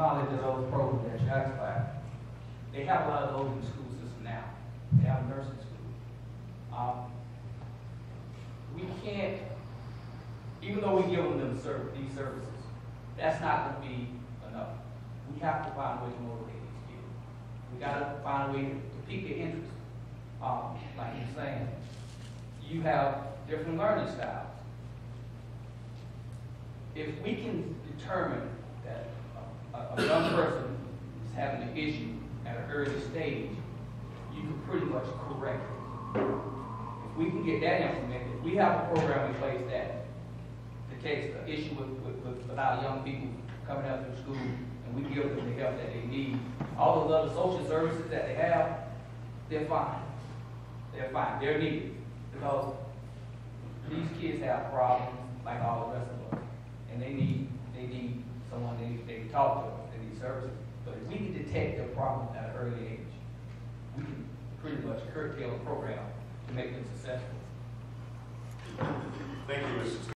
of those programs that you asked about, they have a lot of those in the school system now. They have a nursing school. Um, we can't, even though we give them them ser- these services, that's not gonna be enough. We have to find a way to motivate these kids. We gotta find a way to pique their interest. Um, like you're saying, you have different learning styles. If we can determine that a, a- a young person is having an issue at an early stage, you can pretty much correct it. If we can get that implemented, we have a program in place that detects the issue with, with, with, with our young people coming out through school, and we give them the help that they need, all those other social services that they have, they're fine. They're fine, they're needed, because these kids have problems like all the rest of us, and they need, they need someone they, they can talk to, services. But if we can detect their problem at an early age, we can pretty much curtail a program to make them successful. Thank you, Mrs.